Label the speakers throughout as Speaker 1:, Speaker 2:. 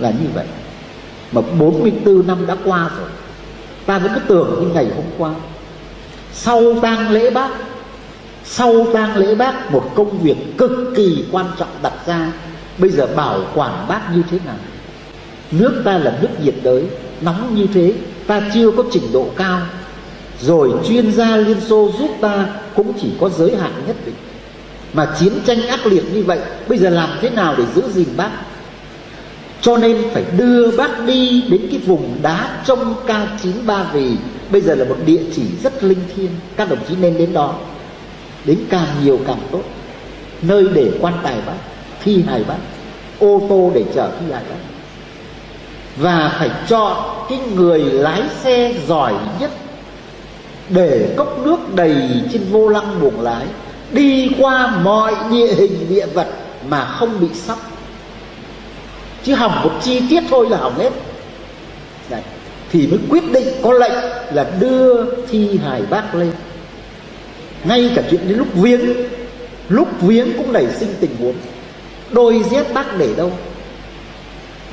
Speaker 1: là như vậy. Mà 44 năm đã qua rồi. Ta vẫn cứ tưởng như ngày hôm qua. Sau tang lễ bác, sau tang lễ bác, một công việc cực kỳ quan trọng đặt ra. Bây giờ bảo quản bác như thế nào? Nước ta là nước nhiệt đới, nóng như thế, ta chưa có trình độ cao. Rồi chuyên gia liên xô giúp ta cũng chỉ có giới hạn nhất định. Mà chiến tranh ác liệt như vậy, bây giờ làm thế nào để giữ gìn bác? Cho nên phải đưa bác đi đến cái vùng đá trong K93 vì bây giờ là một địa chỉ rất linh thiêng. Các đồng chí nên đến đó. Đến càng nhiều càng tốt. Nơi để quan tài bác, thi hài bác, ô tô để chở thi hài bác. Và phải chọn cái người lái xe giỏi nhất để cốc nước đầy trên vô lăng buồng lái, đi qua mọi địa hình địa vật mà không bị sóc chứ hỏng một chi tiết thôi là hỏng hết. Đấy. thì mới quyết định có lệnh là đưa thi hài bác lên. Ngay cả chuyện đến lúc viếng lúc viếng cũng nảy sinh tình huống. Đôi dép bác để đâu?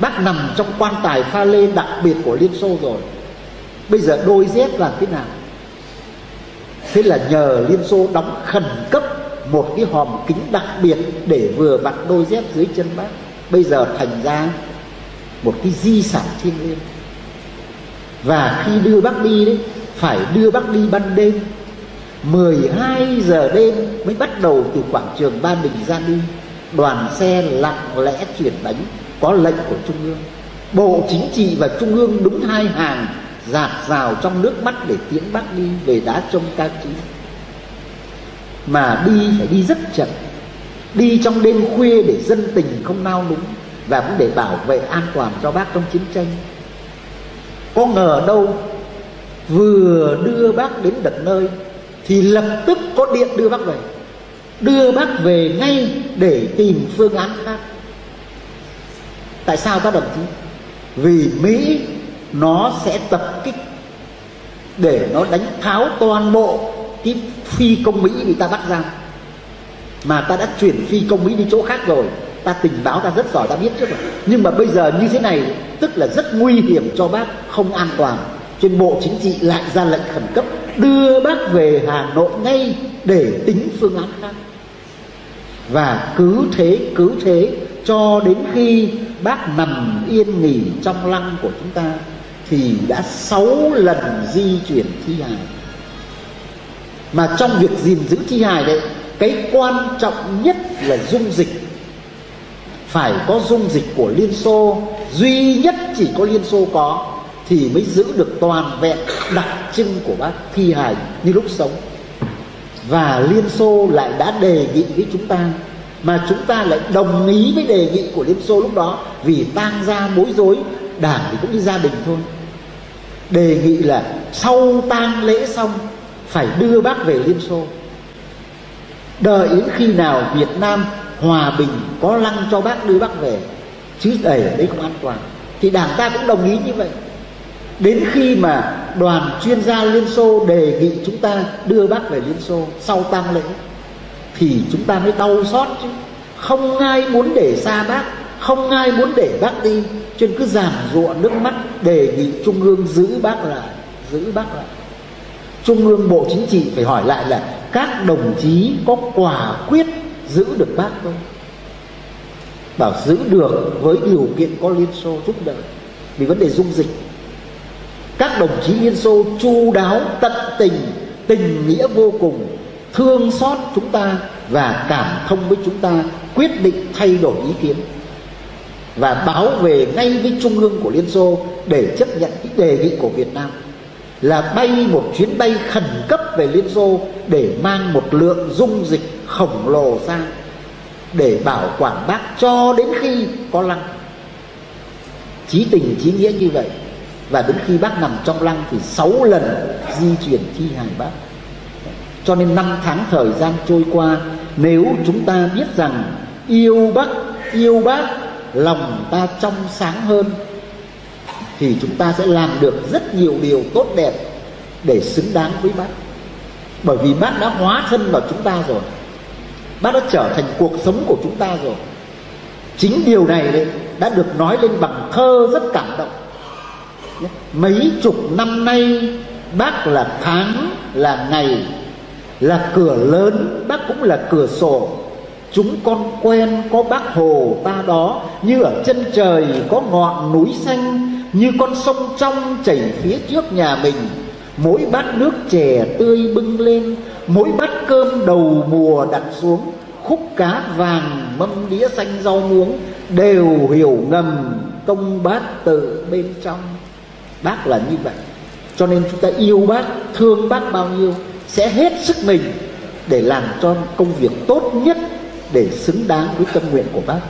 Speaker 1: Bác nằm trong quan tài pha lê đặc biệt của liên xô rồi. Bây giờ đôi dép làm thế nào? Thế là nhờ liên xô đóng khẩn cấp một cái hòm kính đặc biệt để vừa vặn đôi dép dưới chân bác bây giờ thành ra một cái di sản thiêng liêng. Và khi đưa bác đi đấy, phải đưa bác đi ban đêm. 12 giờ đêm mới bắt đầu từ quảng trường Ba Đình ra đi. Đoàn xe lặng lẽ chuyển bánh, có lệnh của trung ương. Bộ chính trị và trung ương đúng hai hàng dạt rào trong nước mắt để tiễn bác đi về đá trông cao chí mà đi phải đi rất chậm đi trong đêm khuya để dân tình không nao núng và cũng để bảo vệ an toàn cho bác trong chiến tranh. Có ngờ đâu, vừa đưa bác đến đợt nơi thì lập tức có điện đưa bác về. Đưa bác về ngay để tìm phương án khác. Tại sao các đồng chí? Vì mỹ, nó sẽ tập kích để nó đánh tháo toàn bộ cái phi công mỹ bị ta bắt ra mà ta đã chuyển phi công mỹ đi chỗ khác rồi. Ta tình báo ta rất giỏi, ta biết trước rồi. Nhưng mà bây giờ như thế này, tức là rất nguy hiểm cho bác, không an toàn. Trên bộ chính trị lại ra lệnh khẩn cấp, đưa bác về hà nội ngay để tính phương án khác. Và cứ thế cứ thế, cho đến khi bác nằm yên nghỉ trong lăng của chúng ta, thì đã sáu lần di chuyển thi hài. Mà trong việc gìn giữ thi hài đấy cái quan trọng nhất là dung dịch. Phải có dung dịch của liên xô, duy nhất chỉ có liên xô có, thì mới giữ được toàn vẹn đặc trưng của bác thi hài như lúc sống. Và liên xô lại đã đề nghị với chúng ta, mà chúng ta lại đồng ý với đề nghị của liên xô lúc đó, vì tang ra bối rối, đảng thì cũng như gia đình thôi. Đề nghị là sau tang lễ xong, phải đưa bác về liên xô đợi đến khi nào việt nam hòa bình, có lăng cho bác đưa bác về, chứ đẩy ở đấy không an toàn, thì đảng ta cũng đồng ý như vậy. Đến khi mà đoàn chuyên gia liên xô đề nghị chúng ta đưa bác về liên xô sau tang lễ, thì chúng ta mới đau xót chứ. Không ai muốn để xa bác, không ai muốn để bác đi, cho nên cứ giảm rụa nước mắt, đề nghị trung ương giữ bác lại, giữ bác lại. Trung ương bộ chính trị phải hỏi lại là các đồng chí có quả quyết giữ được bác không? Bảo giữ được với điều kiện có liên xô giúp đỡ. Vì vấn đề dung dịch. Các đồng chí liên xô chu đáo tận tình tình nghĩa vô cùng, thương xót chúng ta và cảm thông với chúng ta, quyết định thay đổi ý kiến. Và báo về ngay với trung ương của liên xô để chấp nhận cái đề nghị của việt nam là bay một chuyến bay khẩn cấp về liên xô để mang một lượng dung dịch khổng lồ ra, để bảo quản bác cho đến khi có lăng. Chí tình chí nghĩa như vậy, và đến khi bác nằm trong lăng thì sáu lần di chuyển thi hài bác. Cho nên năm tháng thời gian trôi qua, nếu chúng ta biết rằng yêu bác yêu bác, lòng ta trong sáng hơn, thì chúng ta sẽ làm được rất nhiều điều tốt đẹp để xứng đáng với bác bởi vì bác đã hóa thân vào chúng ta rồi. Bác đã trở thành cuộc sống của chúng ta rồi. Chính điều này đấy đã được nói lên bằng thơ rất cảm động. Mấy chục năm nay, bác là tháng, là ngày, là cửa lớn, bác cũng là cửa sổ. Chúng con quen có bác hồ ta đó, như ở chân trời có ngọn núi xanh, như con sông trong chảy phía trước nhà mình mỗi bát nước chè tươi bưng lên, mỗi bát cơm đầu mùa đặt xuống, khúc cá vàng mâm đĩa xanh rau muống đều hiểu ngầm công bác tự bên trong. Bác là như vậy. Cho nên chúng ta yêu bác, thương bác bao nhiêu sẽ hết sức mình để làm cho công việc tốt nhất để xứng đáng với tâm nguyện của bác.